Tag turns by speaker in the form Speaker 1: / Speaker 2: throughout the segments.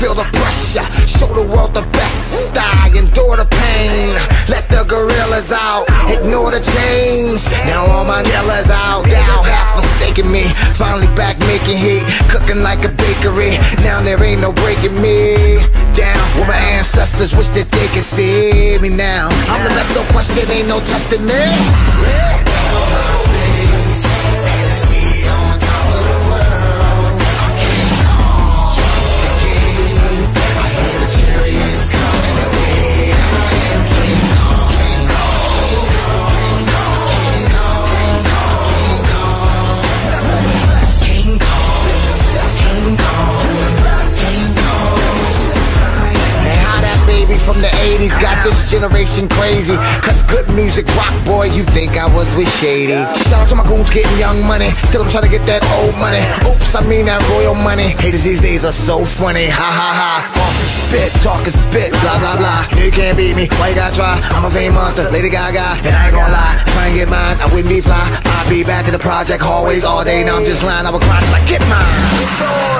Speaker 1: Feel the pressure. Show the world the best. I endure the pain. Let the gorillas out. Ignore the chains. Now all my killers out. Down half forsaken me. Finally back making heat. Cooking like a bakery. Now there ain't no breaking me. Down where my ancestors wish that they could see me now. I'm the best, no question. Ain't no testing me. Baby from the 80s got this generation crazy. Cause good music, rock boy, you think I was with Shady. Shout out to my goons getting young money. Still I'm trying to get that old money. Oops, I mean that royal money. Haters these days are so funny. Ha ha ha. Off spit, talking spit, blah blah blah. You can't beat me, why you gotta try? I'm a fame monster, Lady Gaga, and I ain't gonna lie. If I ain't get mine, I wouldn't be fly. I'd be back in the project hallways all day. Now I'm just lying, I would cry till I get mine.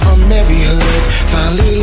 Speaker 1: From every hood finally.